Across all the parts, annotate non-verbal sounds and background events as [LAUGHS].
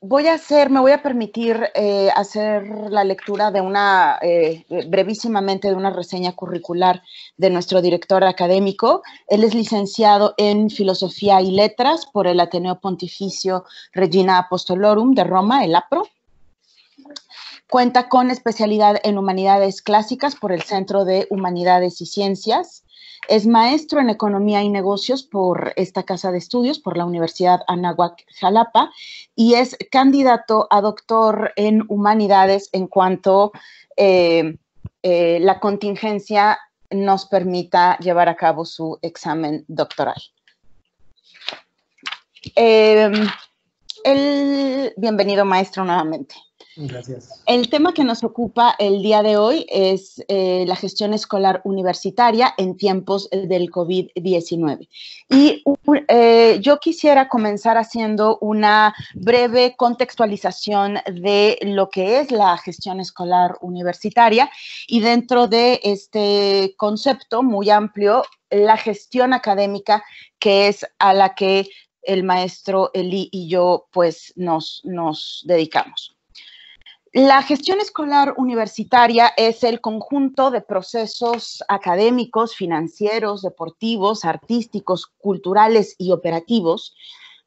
voy a hacer, me voy a permitir eh, hacer la lectura de una, eh, brevísimamente, de una reseña curricular de nuestro director académico. Él es licenciado en Filosofía y Letras por el Ateneo Pontificio Regina Apostolorum de Roma, el APRO. Cuenta con especialidad en Humanidades Clásicas por el Centro de Humanidades y Ciencias es maestro en Economía y Negocios por esta casa de estudios, por la Universidad Anáhuac Jalapa, y es candidato a doctor en Humanidades en cuanto eh, eh, la contingencia nos permita llevar a cabo su examen doctoral. Eh, bienvenido maestro nuevamente. Gracias. El tema que nos ocupa el día de hoy es eh, la gestión escolar universitaria en tiempos del COVID-19. Y eh, yo quisiera comenzar haciendo una breve contextualización de lo que es la gestión escolar universitaria y dentro de este concepto muy amplio, la gestión académica, que es a la que el maestro Eli y yo pues nos, nos dedicamos. La gestión escolar universitaria es el conjunto de procesos académicos, financieros, deportivos, artísticos, culturales y operativos,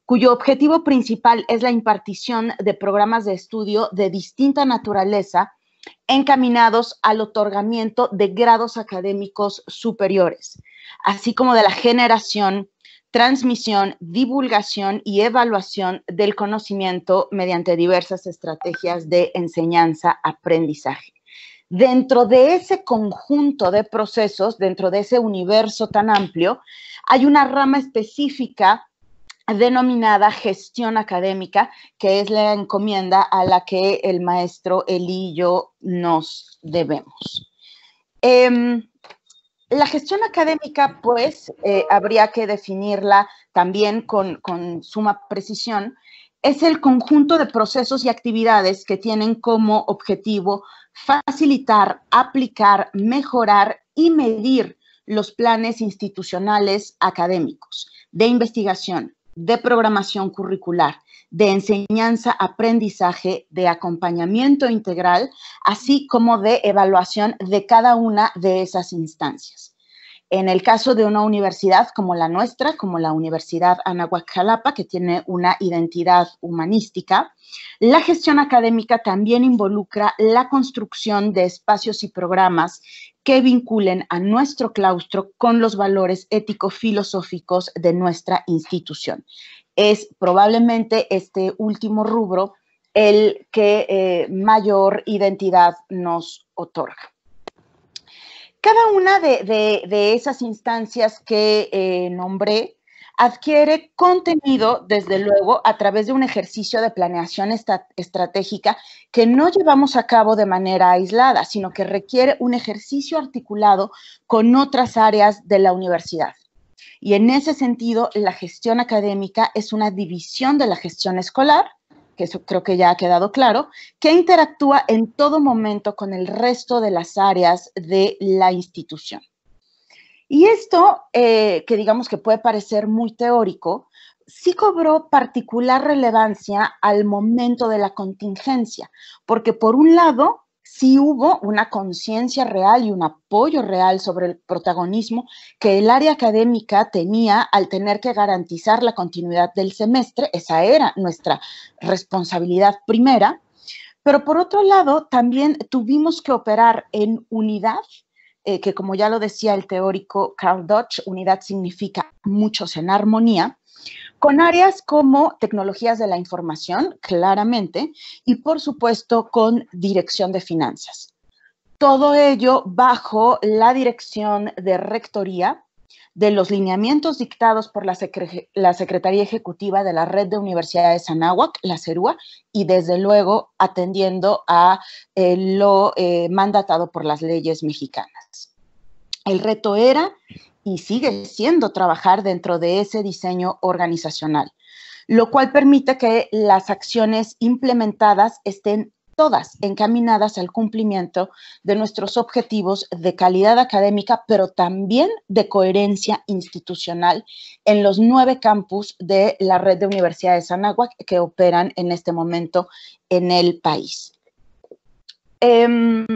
cuyo objetivo principal es la impartición de programas de estudio de distinta naturaleza encaminados al otorgamiento de grados académicos superiores, así como de la generación transmisión, divulgación y evaluación del conocimiento mediante diversas estrategias de enseñanza-aprendizaje. Dentro de ese conjunto de procesos, dentro de ese universo tan amplio, hay una rama específica denominada gestión académica, que es la encomienda a la que el maestro Eli y yo nos debemos. Em, la gestión académica, pues, eh, habría que definirla también con, suma precisión, es el conjunto de procesos y actividades que tienen como objetivo facilitar, aplicar, mejorar y medir los planes institucionales académicos de investigación, de programación curricular, de enseñanza, aprendizaje, de acompañamiento integral, así como de evaluación de cada una de esas instancias. En el caso de una universidad como la nuestra, como la Universidad Anahuac que tiene una identidad humanística, la gestión académica también involucra la construcción de espacios y programas que vinculen a nuestro claustro con los valores ético-filosóficos de nuestra institución es probablemente este último rubro el que eh, mayor identidad nos otorga. Cada una de, esas instancias que eh, nombré adquiere contenido, desde luego, a través de un ejercicio de planeación estratégica que no llevamos a cabo de manera aislada, sino que requiere un ejercicio articulado con otras áreas de la universidad. Y en ese sentido, la gestión académica es una división de la gestión escolar, que eso creo que ya ha quedado claro, que interactúa en todo momento con el resto de las áreas de la institución. Y esto, eh, que digamos que puede parecer muy teórico, sí cobró particular relevancia al momento de la contingencia, porque por un lado sí hubo una conciencia real y un apoyo real sobre el protagonismo que el área académica tenía al tener que garantizar la continuidad del semestre. Esa era nuestra responsabilidad primera. Pero por otro lado, también tuvimos que operar en unidad, eh, que como ya lo decía el teórico Carl Dodge, unidad significa muchos en armonía, con áreas como tecnologías de la información, claramente, y por supuesto con dirección de finanzas. Todo ello bajo la dirección de rectoría de los lineamientos dictados por la, Secretaría Ejecutiva de la Red de Universidades Anáhuac, la CERUA, y desde luego atendiendo a eh, lo eh, mandatado por las leyes mexicanas. El reto era y sigue siendo trabajar dentro de ese diseño organizacional, lo cual permite que las acciones implementadas estén todas encaminadas al cumplimiento de nuestros objetivos de calidad académica, pero también de coherencia institucional en los nueve campus de la red de universidades Anáhuac que operan en este momento en el país. Em,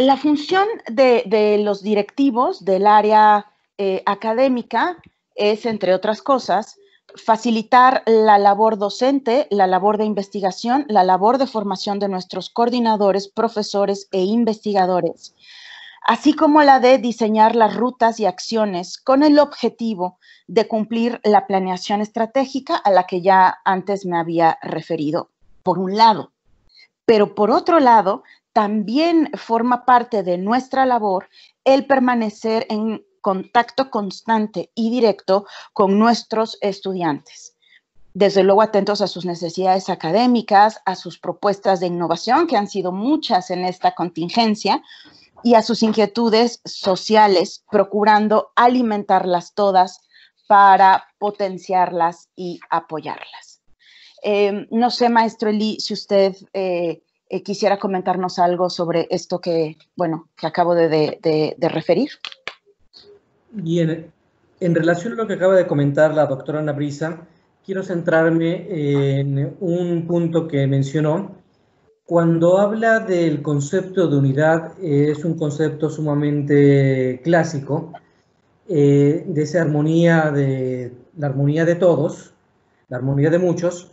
la función de, los directivos del área eh, académica es, entre otras cosas, facilitar la labor docente, la labor de investigación, la labor de formación de nuestros coordinadores, profesores e investigadores, así como la de diseñar las rutas y acciones con el objetivo de cumplir la planeación estratégica a la que ya antes me había referido, por un lado. Pero por otro lado, también forma parte de nuestra labor el permanecer en contacto constante y directo con nuestros estudiantes. Desde luego atentos a sus necesidades académicas, a sus propuestas de innovación, que han sido muchas en esta contingencia, y a sus inquietudes sociales, procurando alimentarlas todas para potenciarlas y apoyarlas. Eh, no sé, maestro Eli, si usted eh, eh, quisiera comentarnos algo sobre esto que, bueno, que acabo de referir. Bien, en relación a lo que acaba de comentar la doctora Ana Brisa, quiero centrarme en un punto que mencionó. Cuando habla del concepto de unidad, es un concepto sumamente clásico, eh, de esa armonía de la armonía de todos, la armonía de muchos.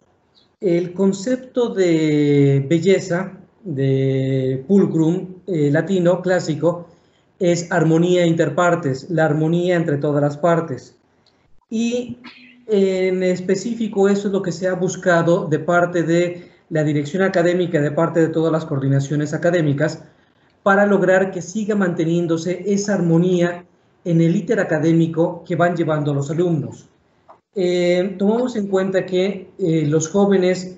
El concepto de belleza, de pulcrum eh, latino clásico, es armonía interpartes, la armonía entre todas las partes. Y en específico eso es lo que se ha buscado de parte de la dirección académica, de parte de todas las coordinaciones académicas, para lograr que siga manteniéndose esa armonía en el íter académico que van llevando los alumnos. Eh, tomamos en cuenta que eh, los jóvenes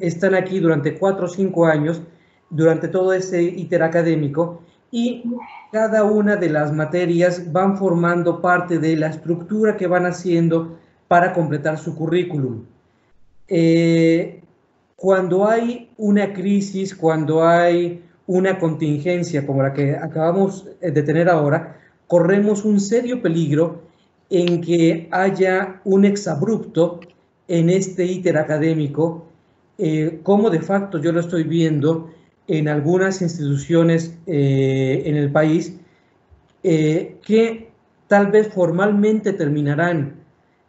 están aquí durante cuatro o cinco años, durante todo ese íter académico, y cada una de las materias van formando parte de la estructura que van haciendo para completar su currículum. Eh, cuando hay una crisis, cuando hay una contingencia como la que acabamos de tener ahora, corremos un serio peligro en que haya un exabrupto en este íter académico, eh, como de facto yo lo estoy viendo en algunas instituciones eh, en el país eh, que tal vez formalmente terminarán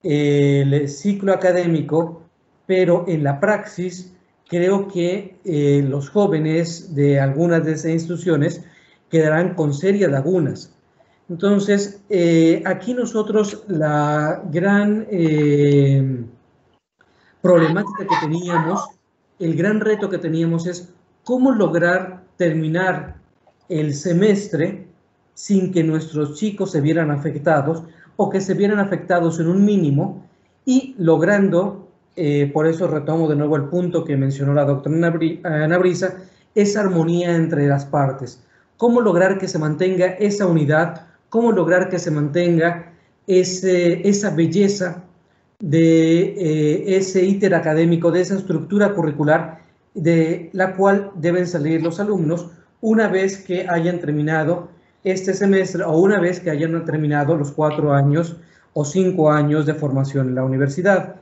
el ciclo académico, pero en la praxis creo que los jóvenes de algunas de esas instituciones quedarán con serias lagunas. Entonces, aquí nosotros la gran problemática que teníamos, el gran reto que teníamos es cómo lograr terminar el semestre sin que nuestros chicos se vieran afectados o que se vieran afectados en un mínimo y logrando, eh, por eso retomo de nuevo el punto que mencionó la doctora Ana Brisa, esa armonía entre las partes. Cómo lograr que se mantenga esa unidad, cómo lograr que se mantenga esa belleza de eh, ese íter académico, de esa estructura curricular de la cual deben salir los alumnos una vez que hayan terminado este semestre o una vez que hayan terminado los cuatro años o cinco años de formación en la universidad.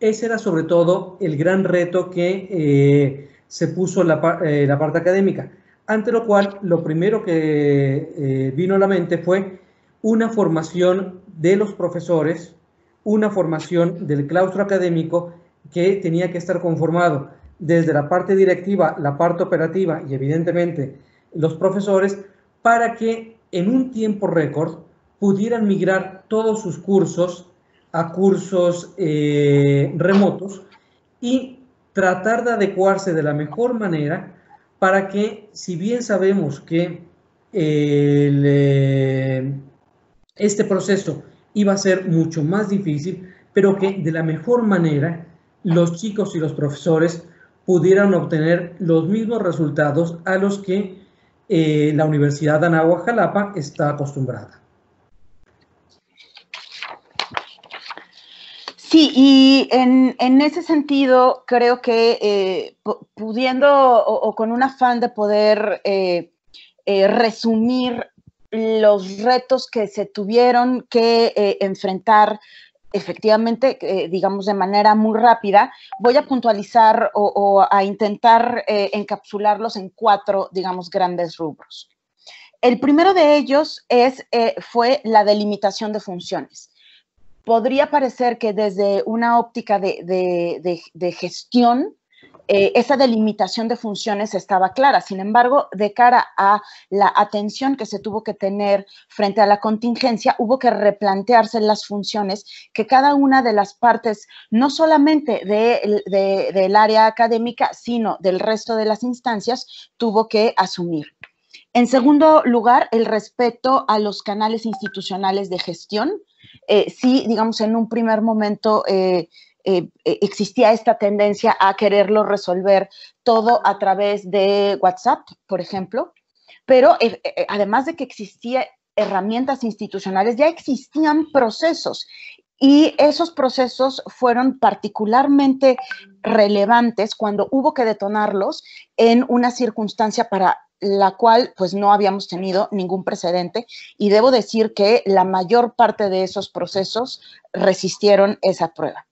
Ese era sobre todo el gran reto que eh, se puso la, eh, la, parte académica, ante lo cual lo primero que eh, vino a la mente fue una formación de los profesores, una formación del claustro académico que tenía que estar conformado desde la parte directiva, la parte operativa y evidentemente los profesores para que en un tiempo récord pudieran migrar todos sus cursos a cursos eh, remotos y tratar de adecuarse de la mejor manera para que, si bien sabemos que eh, este proceso iba a ser mucho más difícil, pero que de la mejor manera los chicos y los profesores pudieran obtener los mismos resultados a los que eh, la Universidad de Anáhuac Jalapa está acostumbrada. Sí, y en, ese sentido creo que eh, pudiendo o, con un afán de poder eh, eh, resumir los retos que se tuvieron que enfrentar efectivamente, digamos de manera muy rápida, voy a puntualizar o, a intentar encapsularlos en cuatro, digamos, grandes rubros. El primero de ellos es, fue la delimitación de funciones podría parecer que desde una óptica de, gestión, eh, esa delimitación de funciones estaba clara. Sin embargo, de cara a la atención que se tuvo que tener frente a la contingencia, hubo que replantearse las funciones que cada una de las partes, no solamente del área académica, sino del resto de las instancias, tuvo que asumir. En segundo lugar, el respeto a los canales institucionales de gestión, eh, sí, digamos, en un primer momento eh, eh, existía esta tendencia a quererlo resolver todo a través de WhatsApp, por ejemplo, pero además de que existían herramientas institucionales, ya existían procesos y esos procesos fueron particularmente relevantes cuando hubo que detonarlos en una circunstancia para la cual pues no habíamos tenido ningún precedente y debo decir que la mayor parte de esos procesos resistieron esa prueba.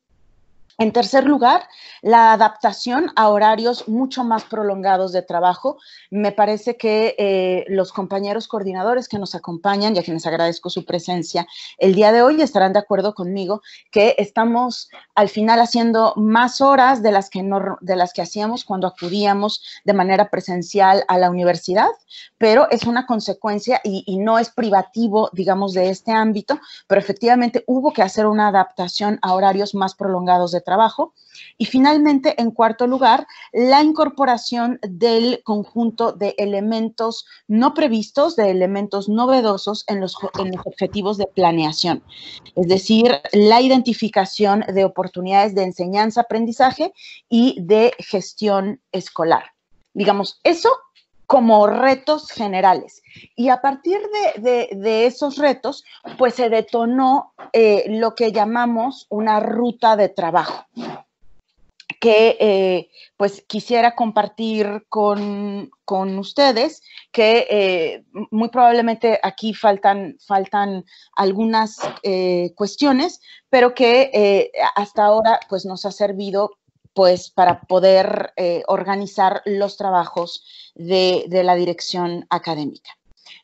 En tercer lugar, la adaptación a horarios mucho más prolongados de trabajo. Me parece que eh, los compañeros coordinadores que nos acompañan y a quienes agradezco su presencia el día de hoy estarán de acuerdo conmigo que estamos al final haciendo más horas de las que, de las que hacíamos cuando acudíamos de manera presencial a la universidad, pero es una consecuencia y, y no es privativo, digamos, de este ámbito, pero efectivamente hubo que hacer una adaptación a horarios más prolongados de trabajo. Y finalmente, en cuarto lugar, la incorporación del conjunto de elementos no previstos, de elementos novedosos en los, en los objetivos de planeación. Es decir, la identificación de oportunidades de enseñanza-aprendizaje y de gestión escolar. Digamos, eso como retos generales. Y a partir de, esos retos, pues se detonó eh, lo que llamamos una ruta de trabajo que eh, pues quisiera compartir con, ustedes, que eh, muy probablemente aquí faltan, faltan algunas cuestiones, pero que hasta ahora pues nos ha servido pues para poder eh, organizar los trabajos de, la dirección académica.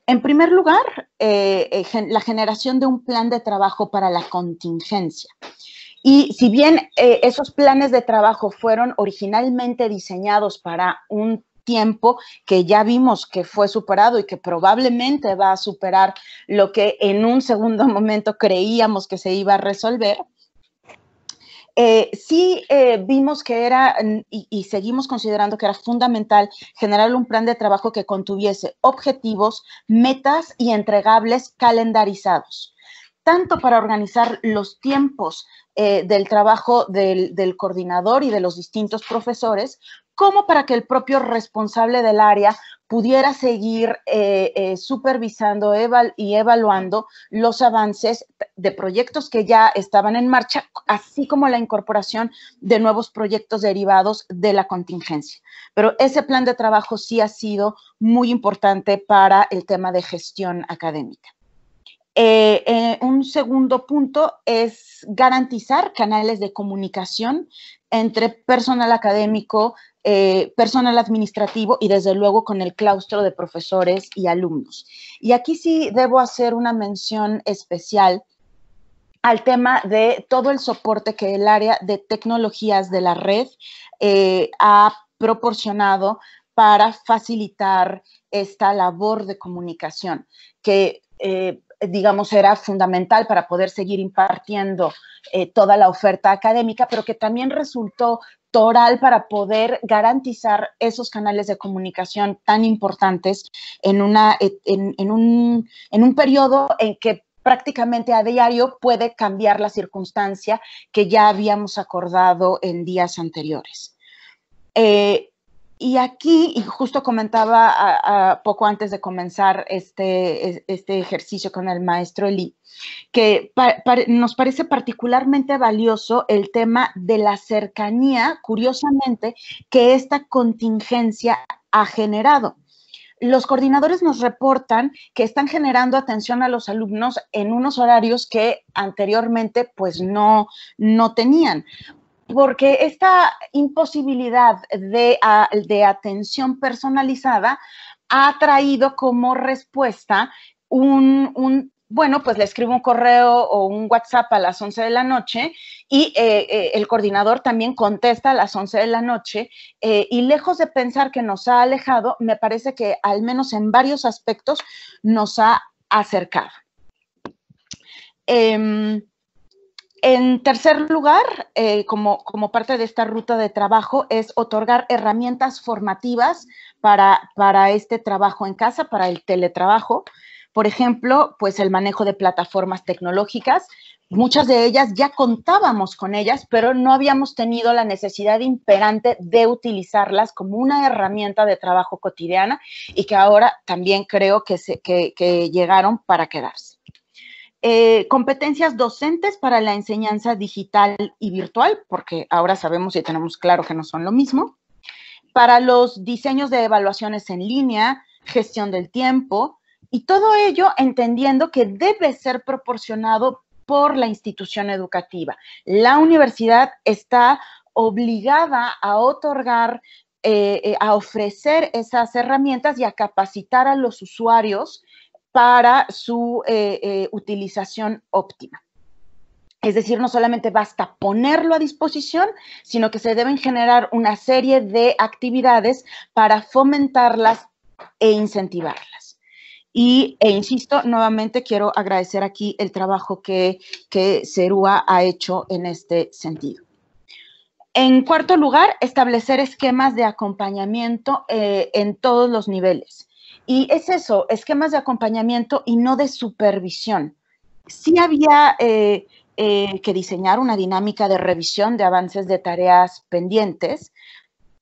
En primer lugar, eh, eh, la generación de un plan de trabajo para la contingencia. Y si bien esos planes de trabajo fueron originalmente diseñados para un tiempo que ya vimos que fue superado y que probablemente va a superar lo que en un segundo [LAUGHS] momento creíamos que se iba a resolver, eh, sí eh, vimos que era y, seguimos considerando que era fundamental generar un plan de trabajo que contuviese objetivos, metas y entregables calendarizados, tanto para organizar los tiempos eh, del trabajo del, del coordinador y de los distintos profesores, como para que el propio responsable del área pudiera seguir eh, eh, supervisando y evaluando los avances de proyectos que ya estaban en marcha, así como la incorporación de nuevos proyectos derivados de la contingencia. Pero ese plan de trabajo sí ha sido muy importante para el tema de gestión académica. Eh, un segundo punto es garantizar canales de comunicación entre personal académico, eh, personal administrativo y desde luego con el claustro de profesores y alumnos. Y aquí sí debo hacer una mención especial al tema de todo el soporte que el área de tecnologías de la red eh, ha proporcionado para facilitar esta labor de comunicación, que eh, digamos era fundamental para poder seguir impartiendo toda la oferta académica, pero que también resultó para poder garantizar esos canales de comunicación tan importantes en, una, en, un, en un periodo en que prácticamente a diario puede cambiar la circunstancia que ya habíamos acordado en días anteriores. Eh, y aquí, y justo comentaba poco antes de comenzar este, este ejercicio con el maestro Eli, que nos parece particularmente valioso el tema de la cercanía, curiosamente, que esta contingencia ha generado. Los coordinadores nos reportan que están generando atención a los alumnos en unos horarios que anteriormente pues no, no tenían porque esta imposibilidad de, atención personalizada ha traído como respuesta un, bueno, pues le escribo un correo o un WhatsApp a las 11 de la noche y eh, eh, el coordinador también contesta a las 11 de la noche eh, y lejos de pensar que nos ha alejado, me parece que al menos en varios aspectos nos ha acercado. En tercer lugar, eh, como, como, parte de esta ruta de trabajo, es otorgar herramientas formativas para, para este trabajo en casa, para el teletrabajo. Por ejemplo, pues el manejo de plataformas tecnológicas. Muchas de ellas ya contábamos con ellas, pero no habíamos tenido la necesidad imperante de utilizarlas como una herramienta de trabajo cotidiana y que ahora también creo que, se, que, que llegaron para quedarse. Eh, competencias docentes para la enseñanza digital y virtual, porque ahora sabemos y tenemos claro que no son lo mismo. Para los diseños de evaluaciones en línea, gestión del tiempo, y todo ello entendiendo que debe ser proporcionado por la institución educativa. La universidad está obligada a otorgar, eh, eh, a ofrecer esas herramientas y a capacitar a los usuarios para su eh, eh, utilización óptima. Es decir, no solamente basta ponerlo a disposición, sino que se deben generar una serie de actividades para fomentarlas e incentivarlas. Y, e insisto, nuevamente quiero agradecer aquí el trabajo que, que Cerúa ha hecho en este sentido. En cuarto lugar, establecer esquemas de acompañamiento eh, en todos los niveles. Y es eso, esquemas de acompañamiento y no de supervisión. Sí había eh, eh, que diseñar una dinámica de revisión de avances de tareas pendientes,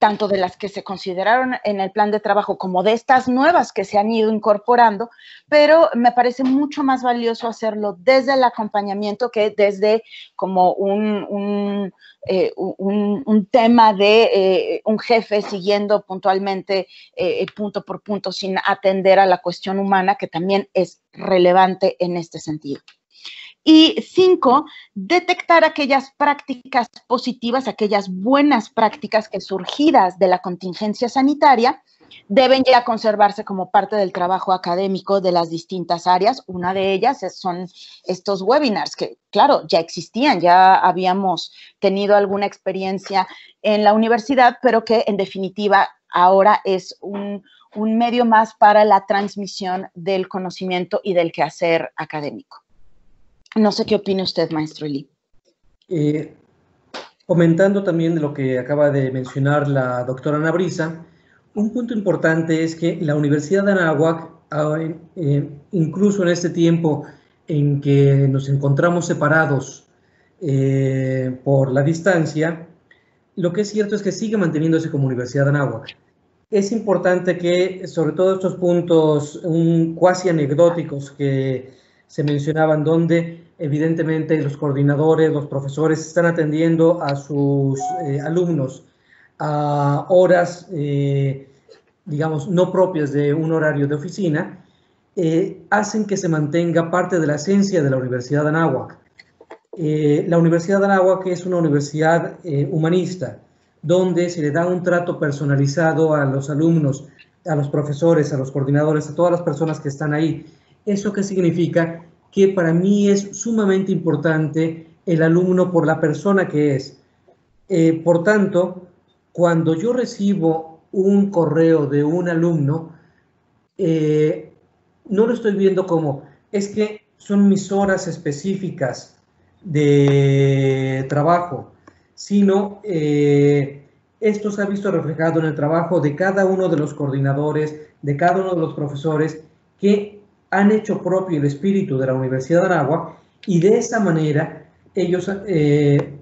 tanto de las que se consideraron en el plan de trabajo como de estas nuevas que se han ido incorporando, pero me parece mucho más valioso hacerlo desde el acompañamiento que desde como un, eh, tema de eh, un jefe siguiendo puntualmente eh, punto por punto sin atender a la cuestión humana, que también es relevante en este sentido. Y cinco, detectar aquellas prácticas positivas, aquellas buenas prácticas que surgidas de la contingencia sanitaria deben ya conservarse como parte del trabajo académico de las distintas áreas. Una de ellas son estos webinars que, claro, ya existían, ya habíamos tenido alguna experiencia en la universidad, pero que en definitiva ahora es un, medio más para la transmisión del conocimiento y del quehacer académico. No sé qué opina usted, maestro Eli. Eh, comentando también de lo que acaba de mencionar la doctora Ana Brisa, un punto importante es que la Universidad de Anáhuac, ah, eh, incluso en este tiempo en que nos encontramos separados eh, por la distancia, lo que es cierto es que sigue manteniéndose como Universidad de Anáhuac. Es importante que, sobre todo estos puntos un, cuasi anecdóticos que se mencionaban, donde evidentemente los coordinadores, los profesores están atendiendo a sus eh, alumnos a horas, eh, digamos, no propias de un horario de oficina, eh, hacen que se mantenga parte de la esencia de la Universidad de Anáhuac. la Universidad de Anáhuac es una universidad humanista, donde se le da un trato personalizado a los alumnos, a los profesores, a los coordinadores, a todas las personas que están ahí ¿Eso qué significa? Que para mí es sumamente importante el alumno por la persona que es. Eh, por tanto, cuando yo recibo un correo de un alumno, eh, no lo estoy viendo como, es que son mis horas específicas de trabajo, sino eh, esto se ha visto reflejado en el trabajo de cada uno de los coordinadores, de cada uno de los profesores, que han hecho propio el espíritu de la Universidad de Anáhuac y de esa manera ellos eh,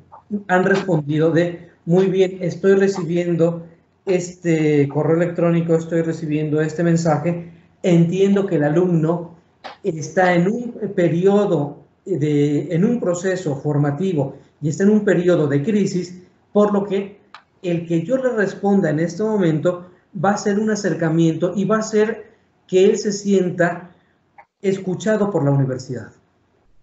han respondido de, muy bien, estoy recibiendo este correo electrónico, estoy recibiendo este mensaje, entiendo que el alumno está en un periodo, de, en un proceso formativo y está en un periodo de crisis, por lo que el que yo le responda en este momento va a ser un acercamiento y va a ser que él se sienta escuchado por la universidad.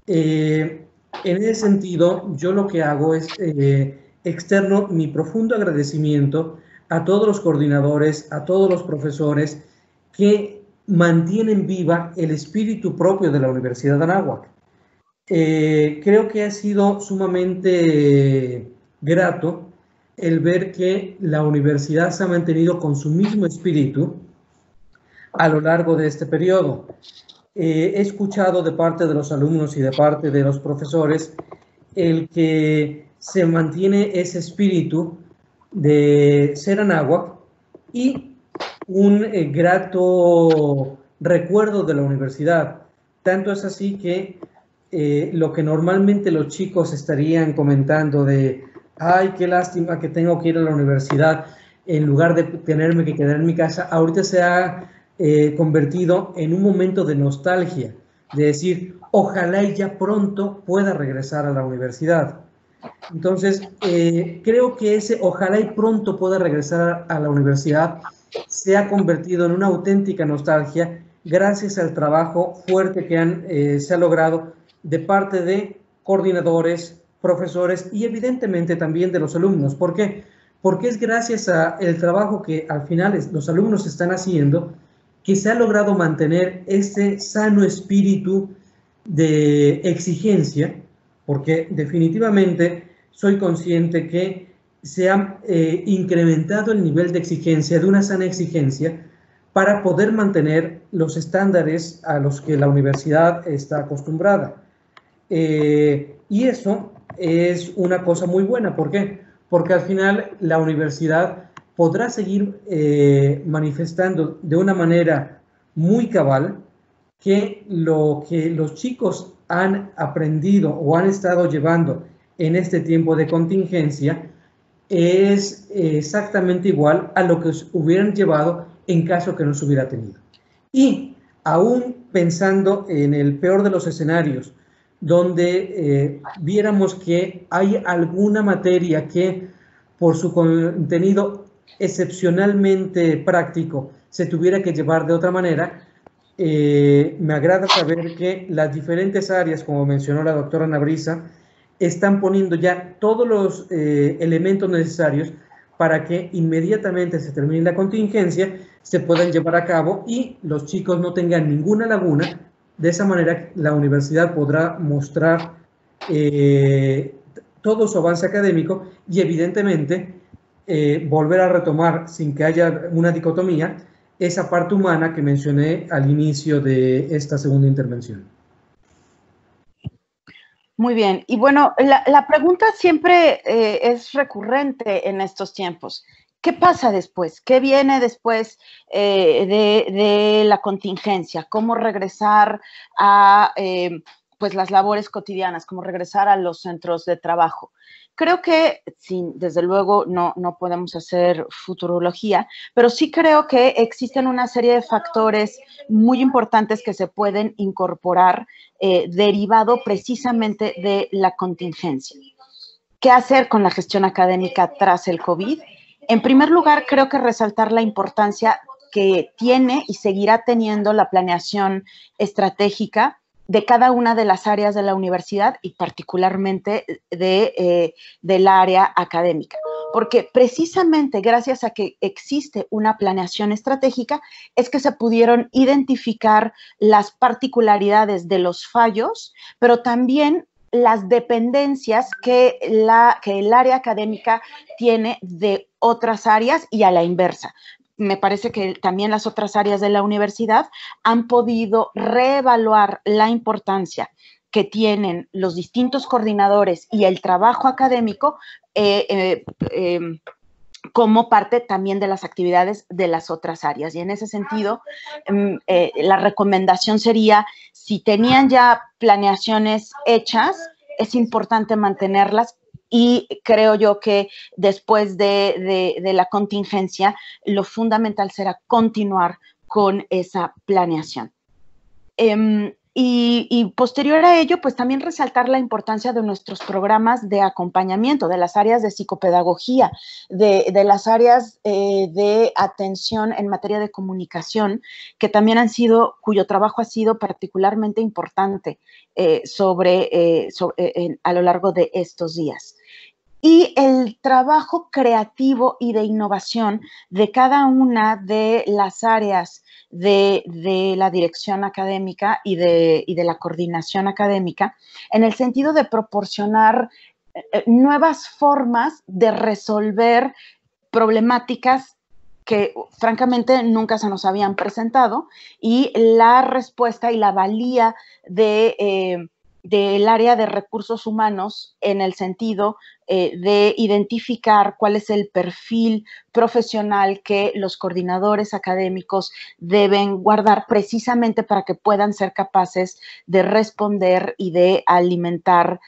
Eh, en ese sentido, yo lo que hago es eh, externo mi profundo agradecimiento a todos los coordinadores, a todos los profesores que mantienen viva el espíritu propio de la Universidad de Anáhuac. Eh, creo que ha sido sumamente grato el ver que la universidad se ha mantenido con su mismo espíritu a lo largo de este periodo. Eh, he escuchado de parte de los alumnos y de parte de los profesores el que se mantiene ese espíritu de ser Anáhuac y un eh, grato recuerdo de la universidad. Tanto es así que eh, lo que normalmente los chicos estarían comentando de, ay, qué lástima que tengo que ir a la universidad en lugar de tenerme que quedar en mi casa, ahorita se ha eh, convertido en un momento de nostalgia, de decir, ojalá y ya pronto pueda regresar a la universidad. Entonces, eh, creo que ese ojalá y pronto pueda regresar a la universidad se ha convertido en una auténtica nostalgia gracias al trabajo fuerte que han, eh, se ha logrado de parte de coordinadores, profesores y evidentemente también de los alumnos. ¿Por qué? Porque es gracias al trabajo que al final los alumnos están haciendo que se ha logrado mantener este sano espíritu de exigencia porque definitivamente soy consciente que se ha eh, incrementado el nivel de exigencia, de una sana exigencia, para poder mantener los estándares a los que la universidad está acostumbrada. Eh, y eso es una cosa muy buena. ¿Por qué? Porque al final la universidad podrá seguir eh, manifestando de una manera muy cabal que lo que los chicos han aprendido o han estado llevando en este tiempo de contingencia es exactamente igual a lo que hubieran llevado en caso que no se hubiera tenido. Y aún pensando en el peor de los escenarios, donde eh, viéramos que hay alguna materia que por su contenido excepcionalmente práctico se tuviera que llevar de otra manera, eh, me agrada saber que las diferentes áreas, como mencionó la doctora Nabrisa, están poniendo ya todos los eh, elementos necesarios para que inmediatamente se termine la contingencia, se puedan llevar a cabo y los chicos no tengan ninguna laguna. De esa manera, la universidad podrá mostrar eh, todo su avance académico y evidentemente volver a retomar sin que haya una dicotomía esa parte humana que mencioné al inicio de esta segunda intervención. Muy bien. Y bueno, la, pregunta siempre eh, es recurrente en estos tiempos. ¿Qué pasa después? ¿Qué viene después eh, de, la contingencia? ¿Cómo regresar a eh, pues las labores cotidianas? ¿Cómo regresar a los centros de trabajo? Creo que, desde luego, no, no podemos hacer futurología, pero sí creo que existen una serie de factores muy importantes que se pueden incorporar eh, derivado precisamente de la contingencia. ¿Qué hacer con la gestión académica tras el COVID? En primer lugar, creo que resaltar la importancia que tiene y seguirá teniendo la planeación estratégica de cada una de las áreas de la universidad y particularmente de, eh, del área académica. Porque precisamente gracias a que existe una planeación estratégica es que se pudieron identificar las particularidades de los fallos, pero también las dependencias que, la, que el área académica tiene de otras áreas y a la inversa me parece que también las otras áreas de la universidad han podido reevaluar la importancia que tienen los distintos coordinadores y el trabajo académico eh, eh, em, como parte también de las actividades de las otras áreas. Y en ese sentido, em, eh, la recomendación sería, si tenían ya planeaciones hechas, es importante mantenerlas y creo yo que después de, la contingencia, lo fundamental será continuar con esa planeación. Em, y, posterior a ello, pues también resaltar la importancia de nuestros programas de acompañamiento, de las áreas de psicopedagogía, de, las áreas eh, de atención en materia de comunicación, que también han sido, cuyo trabajo ha sido particularmente importante eh, sobre, eh, a lo largo de estos días y el trabajo creativo y de innovación de cada una de las áreas de, la dirección académica y de, de, la coordinación académica, en el sentido de proporcionar eh, eh, nuevas formas de resolver problemáticas que francamente nunca se nos habían presentado y la respuesta y la valía de... Eh, del área de recursos humanos en el sentido eh, de identificar cuál es el perfil profesional que los coordinadores académicos deben guardar precisamente para que puedan ser capaces de responder y de alimentar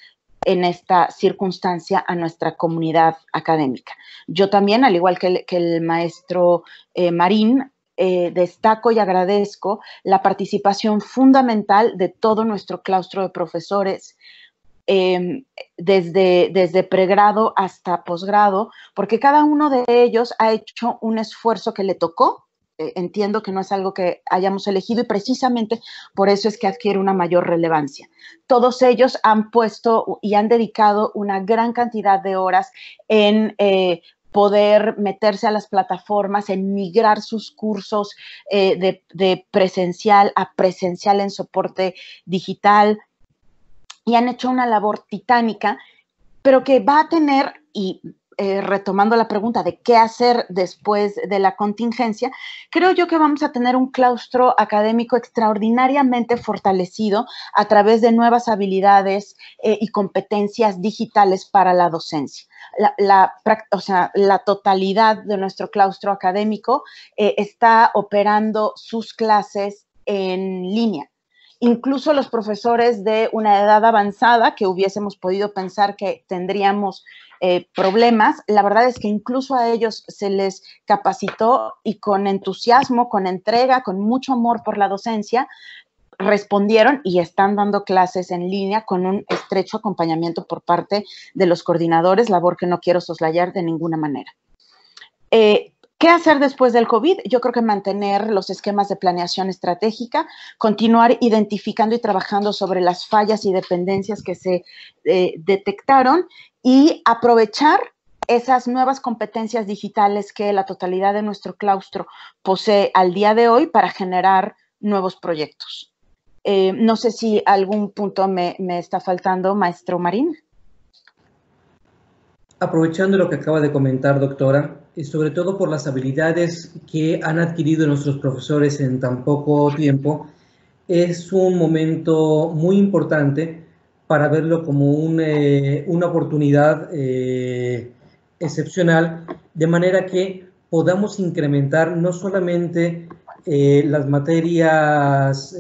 en esta circunstancia a nuestra comunidad académica. Yo también, al igual que el, maestro eh, Marín, eh, destaco y agradezco la participación fundamental de todo nuestro claustro de profesores, em, desde, desde pregrado hasta posgrado, porque cada uno de ellos ha hecho un esfuerzo que le tocó. Eh, entiendo que no es algo que hayamos elegido y precisamente por eso es que adquiere una mayor relevancia. Todos ellos han puesto y han dedicado una gran cantidad de horas en eh, poder meterse a las plataformas, en migrar sus cursos eh, de, presencial a presencial en soporte digital. Y han hecho una labor titánica, pero que va a tener, y eh, retomando la pregunta de qué hacer después de la contingencia, creo yo que vamos a tener un claustro académico extraordinariamente fortalecido a través de nuevas habilidades eh, y competencias digitales para la docencia la, o sea, la totalidad de nuestro claustro académico eh, está operando sus clases en línea. Incluso los profesores de una edad avanzada que hubiésemos podido pensar que tendríamos eh, problemas, la verdad es que incluso a ellos se les capacitó y con entusiasmo, con entrega, con mucho amor por la docencia, respondieron y están dando clases en línea con un estrecho acompañamiento por parte de los coordinadores, labor que no quiero soslayar de ninguna manera. Eh, ¿Qué hacer después del COVID? Yo creo que mantener los esquemas de planeación estratégica, continuar identificando y trabajando sobre las fallas y dependencias que se eh, detectaron y aprovechar esas nuevas competencias digitales que la totalidad de nuestro claustro posee al día de hoy para generar nuevos proyectos. Eh, no sé si algún punto me, está faltando, maestro Marín. Aprovechando lo que acaba de comentar, doctora, y sobre todo por las habilidades que han adquirido nuestros profesores en tan poco tiempo, es un momento muy importante para verlo como eh, una oportunidad eh, excepcional, de manera que podamos incrementar no solamente eh, las materias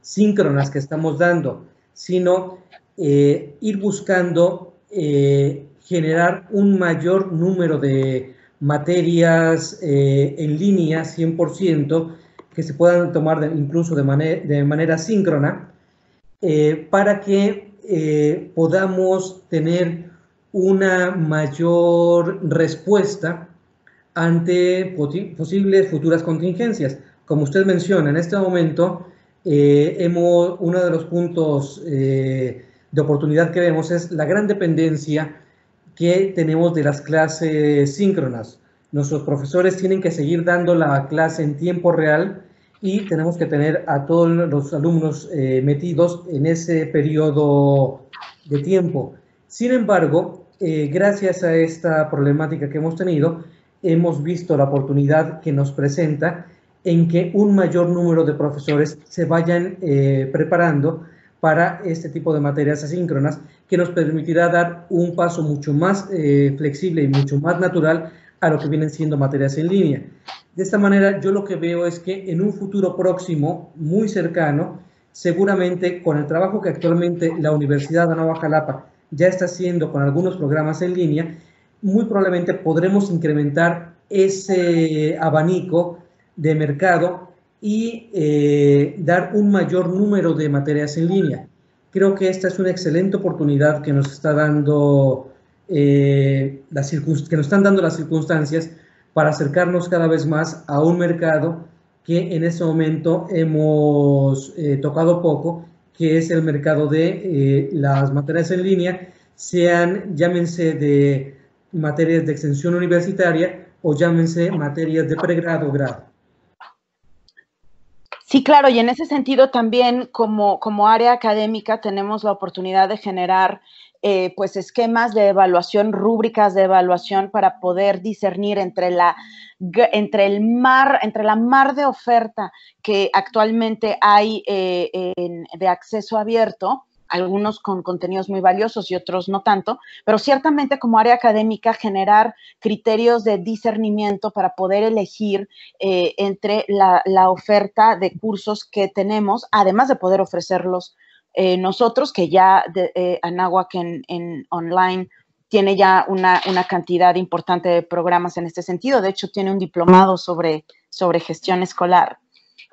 síncronas que estamos dando, sino ir buscando generar un mayor número de materias en línea 100% que se puedan tomar incluso de, de, manera síncrona para que podamos tener una mayor respuesta ante posibles futuras contingencias. Como usted menciona, en este momento, eh, hemos, uno de los puntos eh, de oportunidad que vemos es la gran dependencia que tenemos de las clases síncronas. Nuestros profesores tienen que seguir dando la clase en tiempo real y tenemos que tener a todos los alumnos eh, metidos en ese periodo de tiempo. Sin embargo, gracias a esta problemática que hemos tenido, hemos visto la oportunidad que nos presenta en que un mayor número de profesores se vayan eh, preparando para este tipo de materias asíncronas que nos permitirá dar un paso mucho más eh, flexible y mucho más natural a lo que vienen siendo materias en línea. De esta manera, yo lo que veo es que en un futuro próximo, muy cercano, seguramente con el trabajo que actualmente la Universidad de Nueva Jalapa ya está haciendo con algunos programas en línea, muy probablemente podremos incrementar ese abanico de mercado y eh, dar un mayor número de materias en línea. Creo que esta es una excelente oportunidad que nos está dando eh, las que nos están dando las circunstancias para acercarnos cada vez más a un mercado que en este momento hemos eh, tocado poco, que es el mercado de las materias en línea, sean, llámense de materias de extensión universitaria o llámense materias de pregrado grado. Sí, claro, y en ese sentido también como, como área académica tenemos la oportunidad de generar eh, pues esquemas de evaluación, rúbricas de evaluación para poder discernir entre la entre el mar, entre la mar de oferta que actualmente hay eh, de acceso abierto algunos con contenidos muy valiosos y otros no tanto, pero ciertamente como área académica generar criterios de discernimiento para poder elegir eh, entre la, oferta de cursos que tenemos, además de poder ofrecerlos eh, nosotros, que ya de, eh, Anáhuac en, online tiene ya una, cantidad importante de programas en este sentido. De hecho, tiene un diplomado sobre, sobre gestión escolar.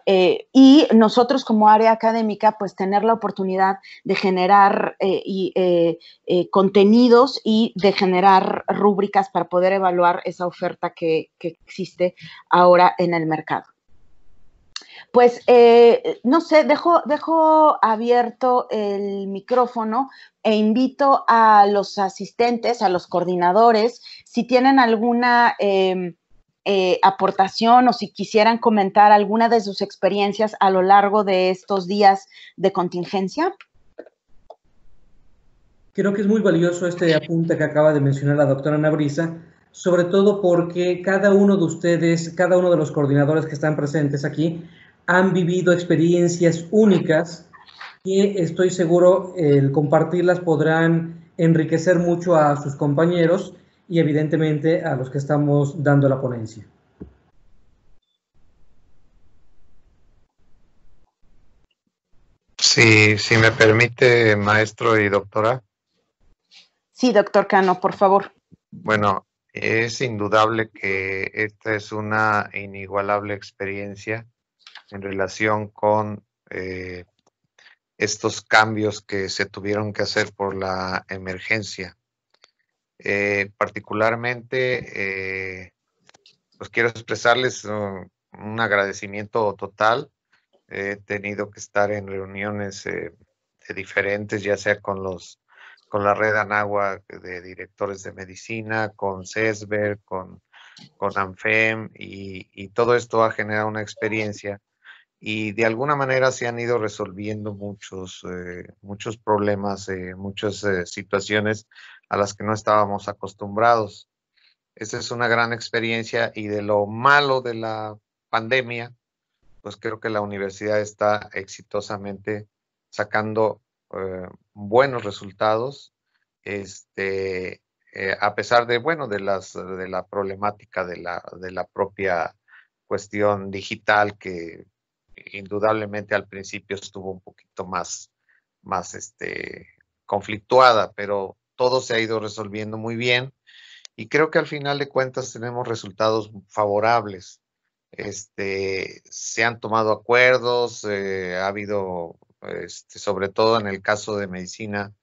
Eh, y nosotros como área académica, pues tener la oportunidad de generar eh, eh, contenidos y de generar rúbricas para poder evaluar esa oferta que, existe ahora en el mercado. Pues no sé, dejo, dejo abierto el micrófono e invito a los asistentes, a los coordinadores, si tienen alguna eh, aportación o si quisieran comentar alguna de sus experiencias a lo largo de estos días de contingencia. Creo que es muy valioso este apunte que acaba de mencionar la doctora Ana sobre todo porque cada uno de ustedes, cada uno de los coordinadores que están presentes aquí, han vivido experiencias únicas que estoy seguro el compartirlas podrán enriquecer mucho a sus compañeros y evidentemente a los que estamos dando la ponencia. Sí, si me permite, maestro y doctora. Sí, doctor Cano, por favor. Bueno, es indudable que esta es una inigualable experiencia en relación con eh, estos cambios que se tuvieron que hacer por la emergencia. Eh, particularmente, eh, pues quiero expresarles un, agradecimiento total. He tenido que estar en reuniones eh, diferentes, ya sea con los con la red Anagua de directores de medicina, con CESBER, con, con ANFEM, y, todo esto ha generado una experiencia y de alguna manera se han ido resolviendo muchos, muchos problemas, muchas situaciones a las que no estábamos acostumbrados. Esa es una gran experiencia y de lo malo de la pandemia, pues creo que la universidad está exitosamente sacando eh, buenos resultados, este, eh, a pesar de, bueno, de, las, de la problemática de la, de la propia cuestión digital que indudablemente al principio estuvo un poquito más, más este, conflictuada, pero todo se ha ido resolviendo muy bien y creo que al final de cuentas tenemos resultados favorables. Este, se han tomado acuerdos, eh, ha habido, este, sobre todo en el caso de medicina,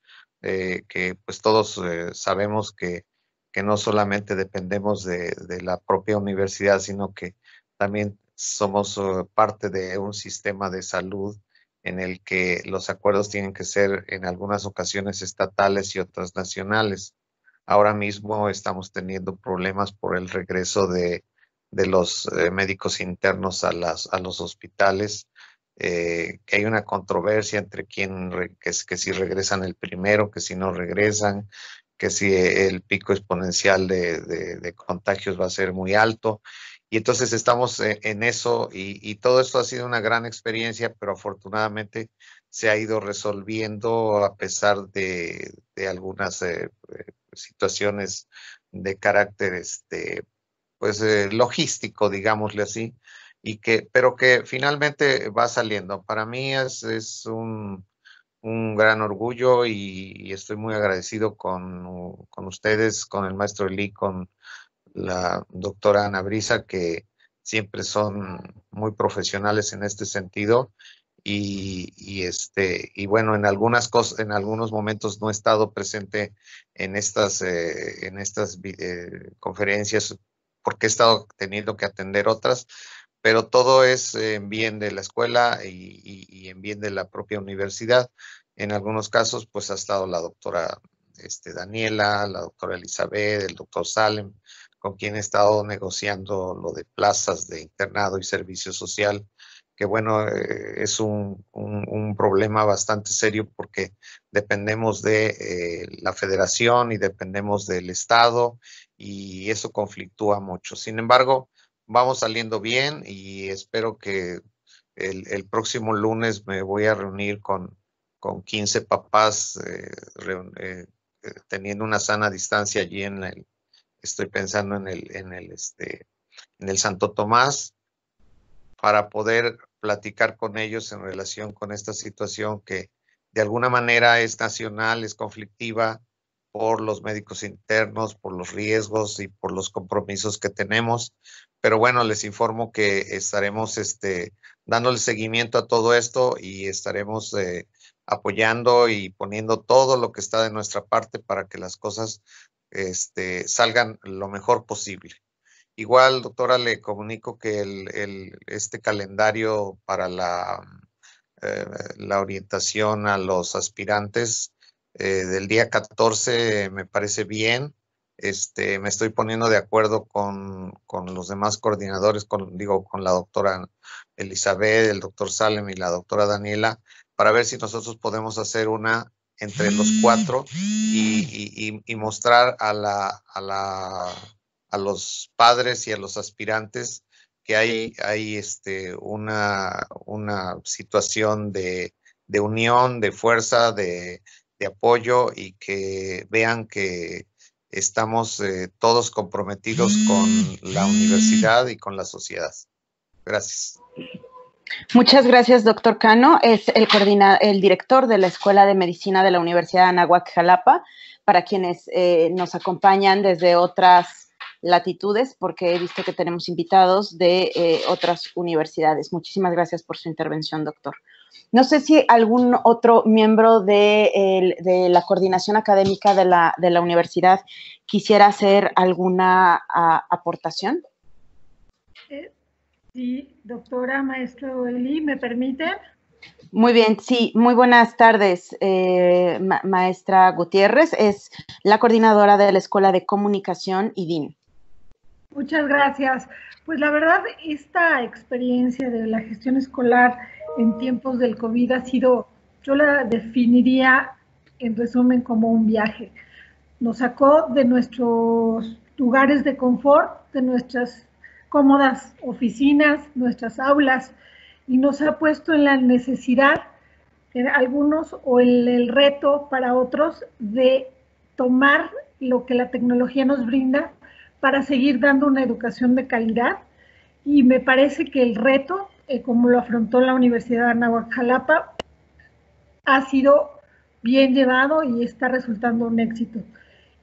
eh, que pues todos eh, sabemos que, que, no solamente dependemos de, de, la propia universidad, sino que también somos parte de un sistema de salud en el que los acuerdos tienen que ser en algunas ocasiones estatales y otras nacionales. Ahora mismo estamos teniendo problemas por el regreso de, los eh, médicos internos a, las, a los hospitales, eh, hay una controversia entre quién, que si regresan el primero, que si no regresan, que si el pico exponencial de, de contagios va a ser muy alto y entonces estamos e, en eso y, todo esto ha sido una gran experiencia, pero afortunadamente se ha ido resolviendo a pesar de, algunas eh, eh, situaciones de carácter este, pues, eh, logístico, digámosle así, y que, pero que finalmente va saliendo. Para mí es, un, un gran orgullo y, estoy muy agradecido con, con, ustedes, con el maestro Eli, con la doctora Ana Brisa, que siempre son muy profesionales en este sentido. Y, este y bueno en algunas cosas en algunos momentos no he estado presente en estas eh, en estas eh, conferencias porque he estado teniendo que atender otras pero todo es en bien de la escuela y, en bien de la propia universidad. En algunos casos, pues ha estado la doctora este, Daniela, la doctora Elizabeth, el doctor Salem, con quien he estado negociando lo de plazas de internado y servicio social, que bueno, eh, es un, problema bastante serio porque dependemos de eh, la federación y dependemos del Estado y eso conflictúa mucho. Sin embargo, vamos saliendo bien y espero que el, próximo lunes me voy a reunir con, con 15 papás eh, teniendo una sana distancia allí en el, estoy pensando en el, en el, este, en el Santo Tomás para poder platicar con ellos en relación con esta situación que de alguna manera es nacional, es conflictiva por los médicos internos, por los riesgos y por los compromisos que tenemos, pero bueno, les informo que estaremos este, dándole seguimiento a todo esto y estaremos eh, apoyando y poniendo todo lo que está de nuestra parte para que las cosas este, salgan lo mejor posible. Igual, doctora, le comunico que el, este calendario para la, eh, la orientación a los aspirantes eh, del día 14 me parece bien. Este, me estoy poniendo de acuerdo con, los demás coordinadores, con, digo, con la doctora Elizabeth, el doctor Salem y la doctora Daniela, para ver si nosotros podemos hacer una entre los cuatro y, mostrar a, la, a, la, a los padres y a los aspirantes que hay, hay este, una, una situación de, de unión, de fuerza, de, de apoyo y que vean que estamos eh, todos comprometidos con la universidad y con la sociedad. Gracias. Muchas gracias, doctor Cano. Es el, director de la Escuela de Medicina de la Universidad de Anahuac, Jalapa, para quienes eh, nos acompañan desde otras latitudes, porque he visto que tenemos invitados de eh, otras universidades. Muchísimas gracias por su intervención, doctor. No sé si algún otro miembro de, la coordinación académica de la, universidad quisiera hacer alguna aportación. Sí, doctora, maestro Eli, ¿me permite? Muy bien, sí, muy buenas tardes, eh, maestra Gutiérrez. Es la coordinadora de la Escuela de Comunicación IDIN. Muchas gracias. Pues la verdad, esta experiencia de la gestión escolar en tiempos del COVID ha sido, yo la definiría en resumen como un viaje. Nos sacó de nuestros lugares de confort, de nuestras cómodas oficinas, nuestras aulas, y nos ha puesto en la necesidad, en algunos, o el, el reto para otros, de tomar lo que la tecnología nos brinda para seguir dando una educación de calidad. Y me parece que el reto eh, como lo afrontó la Universidad de Anahuac-Jalapa, ha sido bien llevado y está resultando un éxito.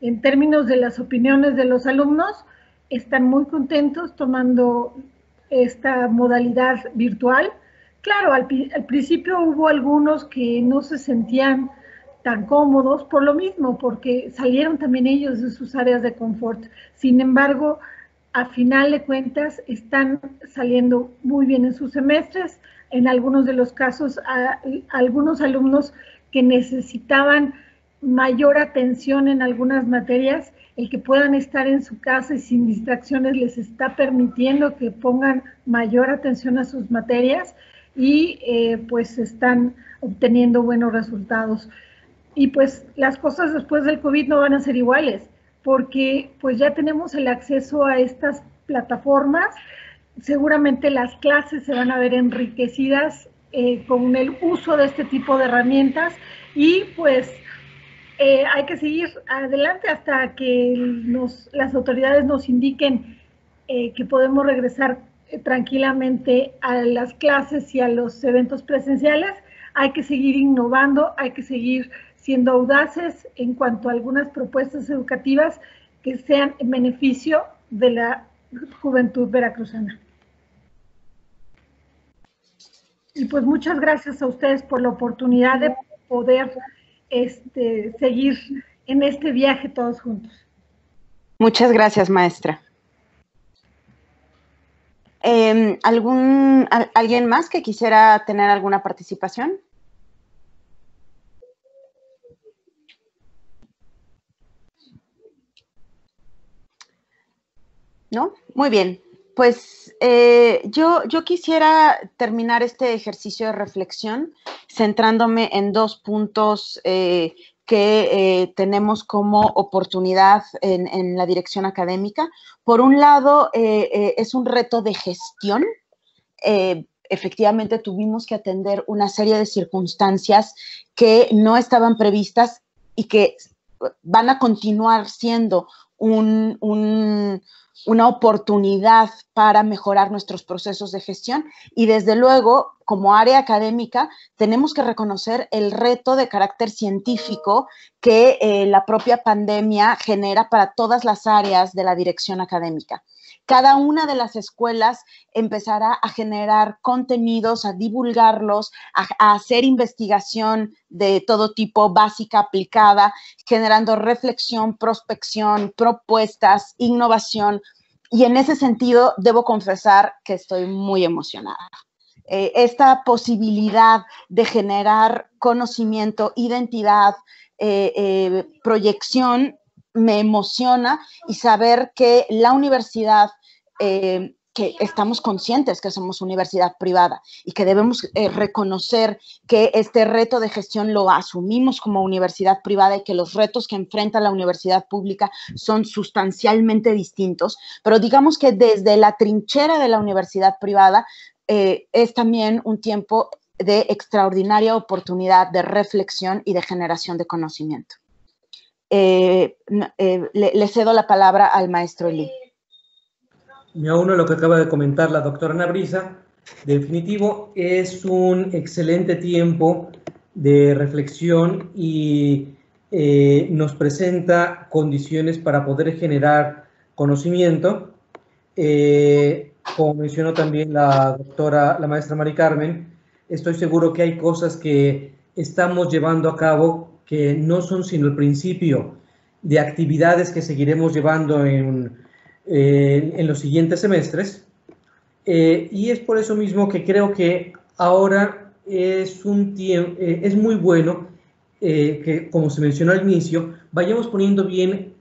En términos de las opiniones de los alumnos, están muy contentos tomando esta modalidad virtual. Claro, al, principio hubo algunos que no se sentían tan cómodos por lo mismo, porque salieron también ellos de sus áreas de confort. Sin embargo, a final de cuentas están saliendo muy bien en sus semestres. En algunos de los casos, algunos alumnos que necesitaban mayor atención en algunas materias, el que puedan estar en su casa y sin distracciones les está permitiendo que pongan mayor atención a sus materias y eh, pues están obteniendo buenos resultados. Y pues las cosas después del COVID no van a ser iguales porque pues ya tenemos el acceso a estas plataformas. Seguramente las clases se van a ver enriquecidas eh, con el uso de este tipo de herramientas y pues eh, hay que seguir adelante hasta que las autoridades nos indiquen eh, que podemos regresar tranquilamente a las clases y a los eventos presenciales. hay que seguir innovando, hay que seguir siendo audaces en cuanto a algunas propuestas educativas que sean en beneficio de la juventud veracruzana. Y pues muchas gracias a ustedes por la oportunidad de poder este, seguir en este viaje todos juntos. Muchas gracias, maestra. Em, ¿algún, ¿Alguien más que quisiera tener alguna participación? ¿No? Muy bien. Pues eh, yo, yo quisiera terminar este ejercicio de reflexión centrándome en dos puntos eh, que eh, tenemos como oportunidad en, la dirección académica. Por un lado, es un reto de gestión. efectivamente, tuvimos que atender una serie de circunstancias que no estaban previstas y que van a continuar siendo un una oportunidad para mejorar nuestros procesos de gestión. Y desde luego, como área académica, tenemos que reconocer el reto de carácter científico que eh, la propia pandemia genera para todas las áreas de la dirección académica cada una de las escuelas empezará a generar contenidos, a divulgarlos, a, hacer investigación de todo tipo, básica, aplicada, generando reflexión, prospección, propuestas, innovación. Y en ese sentido, debo confesar que estoy muy emocionada. Eh, esta posibilidad de generar conocimiento, identidad, eh, eh, proyección, me emociona y saber que la universidad eh, que estamos conscientes que somos universidad privada y que debemos eh, reconocer que este reto de gestión lo asumimos como universidad privada y que los retos que enfrenta la universidad pública son sustancialmente distintos, pero digamos que desde la trinchera de la universidad privada eh, es también un tiempo de extraordinaria oportunidad de reflexión y de generación de conocimiento. Le, le, cedo la palabra al maestro Lee me uno a lo que acaba de comentar la doctora Ana Brisa. Definitivo, es un excelente tiempo de reflexión y eh, nos presenta condiciones para poder generar conocimiento. Eh, como mencionó también la doctora, la maestra Mari Carmen, estoy seguro que hay cosas que estamos llevando a cabo que no son sino el principio de actividades que seguiremos llevando en eh, en los siguientes semestres. Eh, y es por eso mismo que creo que ahora es, un tiempo, eh, es muy bueno que, como se mencionó al inicio, vayamos poniendo bien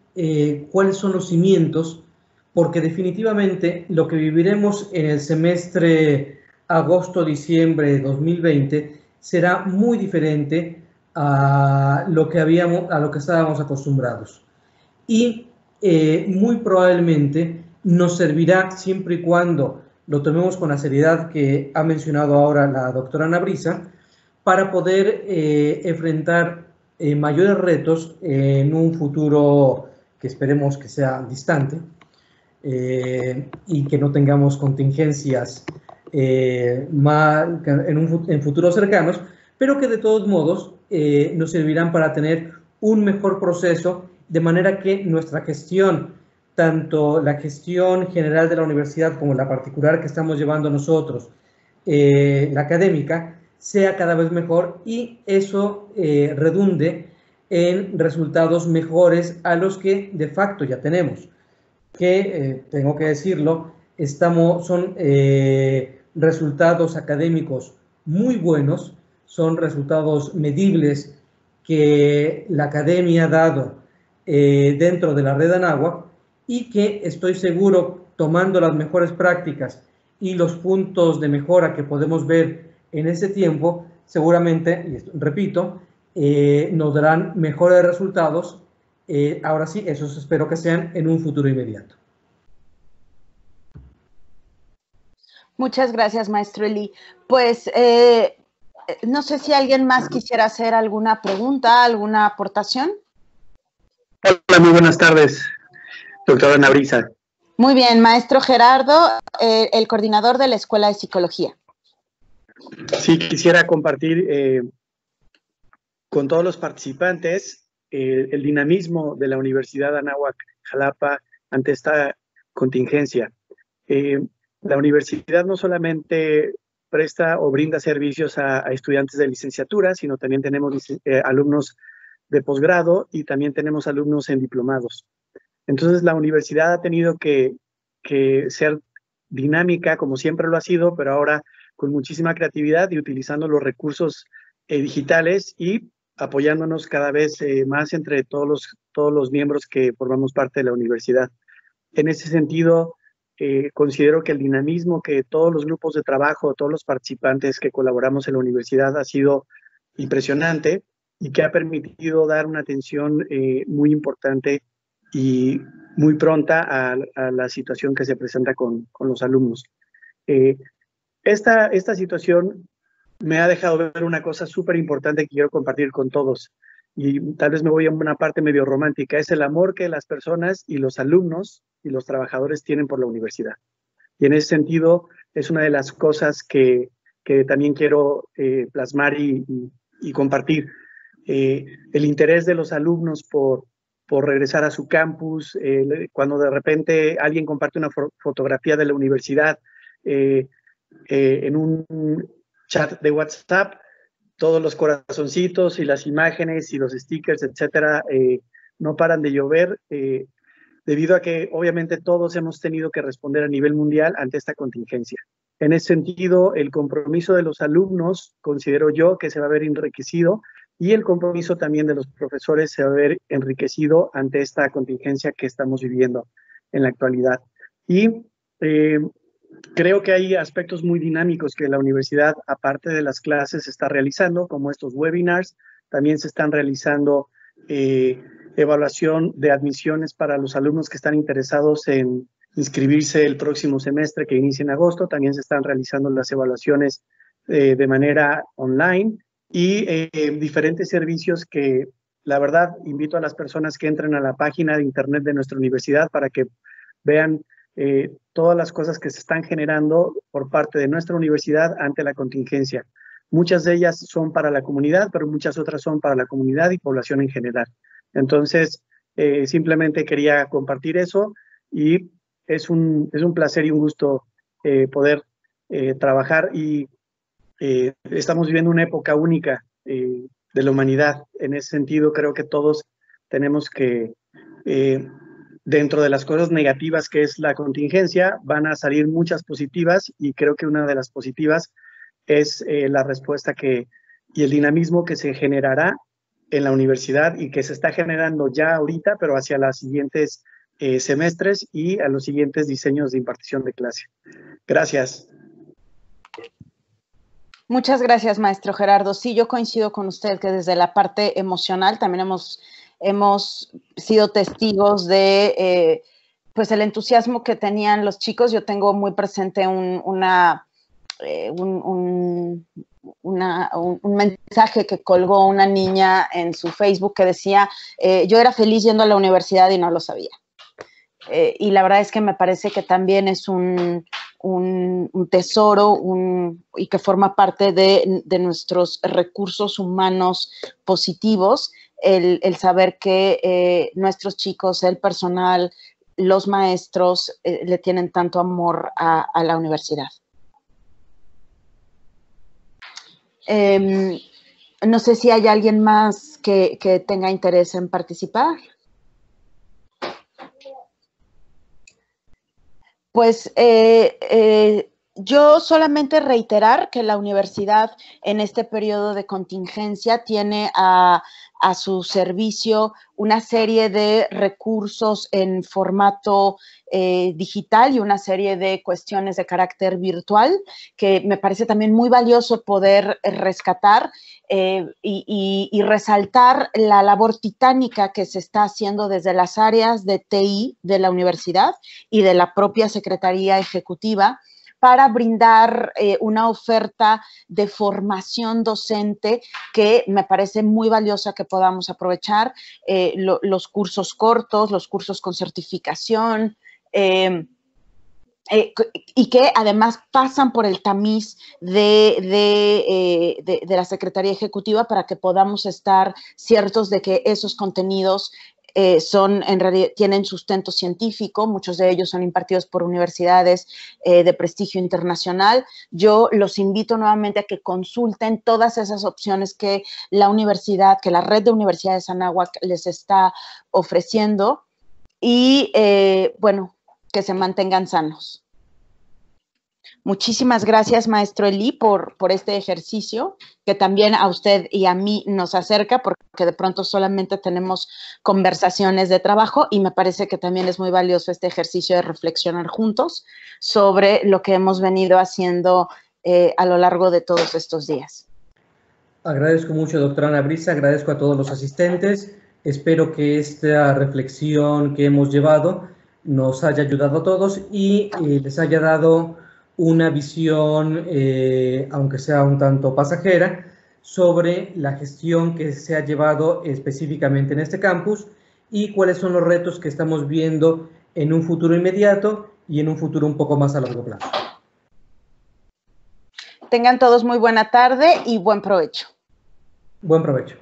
cuáles son los cimientos, porque definitivamente lo que viviremos en el semestre agosto-diciembre de 2020 será muy diferente a lo que habíamos, a lo que estábamos acostumbrados. Y eh, muy probablemente nos servirá siempre y cuando lo tomemos con la seriedad que ha mencionado ahora la doctora Ana Brisa, para poder eh, enfrentar eh, mayores retos en un futuro que esperemos que sea distante y que no tengamos contingencias más, en, un, en, futuros cercanos, pero que de todos modos nos servirán para tener un mejor proceso de manera que nuestra gestión, tanto la gestión general de la universidad como la particular que estamos llevando nosotros, eh, la académica, sea cada vez mejor y eso eh, redunde en resultados mejores a los que de facto ya tenemos, que eh, tengo que decirlo, son resultados académicos muy buenos, son resultados medibles que la academia ha dado eh, dentro de la red ANAGUA y que estoy seguro, tomando las mejores prácticas y los puntos de mejora que podemos ver en ese tiempo, seguramente, y repito, eh, nos darán mejores resultados. Eh, ahora sí, esos espero que sean en un futuro inmediato. Muchas gracias, maestro Eli. Pues no sé si alguien más quisiera hacer alguna pregunta, alguna aportación. Hola, muy buenas tardes, doctora Ana Brisa. Muy bien, maestro Gerardo, eh, el coordinador de la Escuela de Psicología. Sí, quisiera compartir eh, con todos los participantes eh, el dinamismo de la Universidad Anáhuac Jalapa ante esta contingencia. Eh, la universidad no solamente presta o brinda servicios a, estudiantes de licenciatura, sino también tenemos alumnos de posgrado y también tenemos alumnos en diplomados. Entonces la universidad ha tenido que, que ser dinámica, como siempre lo ha sido, pero ahora con muchísima creatividad y utilizando los recursos eh, digitales y apoyándonos cada vez eh, más entre todos los, todos los miembros que formamos parte de la universidad. En ese sentido, eh, considero que el dinamismo que todos los grupos de trabajo, todos los participantes que colaboramos en la universidad ha sido impresionante y que ha permitido dar una atención muy importante y muy pronta a, la situación que se presenta con, con los alumnos. Eh, esta, esta situación me ha dejado ver una cosa súper importante que quiero compartir con todos. Y tal vez me voy a una parte medio romántica. Es el amor que las personas y los alumnos y los trabajadores tienen por la universidad. Y en ese sentido es una de las cosas que, que también quiero eh, plasmar y, y, compartir. Eh, el interés de los alumnos por, por regresar a su campus, cuando de repente alguien comparte una fotografía de la universidad eh, en un chat de WhatsApp, todos los corazoncitos y las imágenes y los stickers, etcétera, no paran de llover debido a que obviamente todos hemos tenido que responder a nivel mundial ante esta contingencia. En ese sentido, el compromiso de los alumnos, considero yo que se va a ver enriquecido y el compromiso también de los profesores se va a ver enriquecido ante esta contingencia que estamos viviendo en la actualidad. Y eh, creo que hay aspectos muy dinámicos que la universidad, aparte de las clases, está realizando, como estos webinars. También se están realizando eh, evaluación de admisiones para los alumnos que están interesados en inscribirse el próximo semestre que inicia en agosto. También se están realizando las evaluaciones eh, de manera online y eh, diferentes servicios que la verdad invito a las personas que entren a la página de internet de nuestra universidad para que vean eh, todas las cosas que se están generando por parte de nuestra universidad ante la contingencia. Muchas de ellas son para la comunidad, pero muchas otras son para la comunidad y población en general. Entonces, eh, simplemente quería compartir eso y es un, es un placer y un gusto poder trabajar y eh, estamos viviendo una época única eh, de la humanidad. En ese sentido, creo que todos tenemos que, eh, dentro de las cosas negativas que es la contingencia, van a salir muchas positivas y creo que una de las positivas es la respuesta que y el dinamismo que se generará en la universidad y que se está generando ya ahorita, pero hacia los siguientes semestres y a los siguientes diseños de impartición de clase. Gracias. Muchas gracias, maestro Gerardo. Sí, yo coincido con usted que desde la parte emocional también hemos, hemos sido testigos de eh, pues el entusiasmo que tenían los chicos. Yo tengo muy presente eh, un, mensaje que colgó una niña en su Facebook que decía, eh, yo era feliz yendo a la universidad y no lo sabía. y la verdad es que me parece que también es un, tesoro y que forma parte de, nuestros recursos humanos positivos, el, saber que eh, nuestros chicos, el personal, los maestros eh, le tienen tanto amor a, la universidad. Em, no sé si hay alguien más que tenga interés en participar. Pues eh, yo solamente reiterar que la universidad en este periodo de contingencia tiene a, su servicio una serie de recursos en formato eh, digital y una serie de cuestiones de carácter virtual que me parece también muy valioso poder rescatar eh, y, resaltar la labor titánica que se está haciendo desde las áreas de TI de la universidad y de la propia Secretaría Ejecutiva para brindar eh, una oferta de formación docente que me parece muy valiosa que podamos aprovechar, eh, los cursos cortos, los cursos con certificación eh, y que además pasan por el tamiz de, de, de, la Secretaría Ejecutiva para que podamos estar ciertos de que esos contenidos eh, son, en realidad, tienen sustento científico, muchos de ellos son impartidos por universidades eh, de prestigio internacional. Yo los invito nuevamente a que consulten todas esas opciones que la universidad, que la red de universidades Anáhuac les está ofreciendo y, eh, bueno, que se mantengan sanos. Muchísimas gracias, maestro Eli, por, por este ejercicio que también a usted y a mí nos acerca, porque de pronto solamente tenemos conversaciones de trabajo y me parece que también es muy valioso este ejercicio de reflexionar juntos sobre lo que hemos venido haciendo eh, a lo largo de todos estos días. Agradezco mucho, doctora Ana Brisa, agradezco a todos los asistentes. Espero que esta reflexión que hemos llevado nos haya ayudado a todos y eh, les haya dado una visión, eh, aunque sea un tanto pasajera, sobre la gestión que se ha llevado específicamente en este campus y cuáles son los retos que estamos viendo en un futuro inmediato y en un futuro un poco más a largo plazo. Tengan todos muy buena tarde y buen provecho. Buen provecho.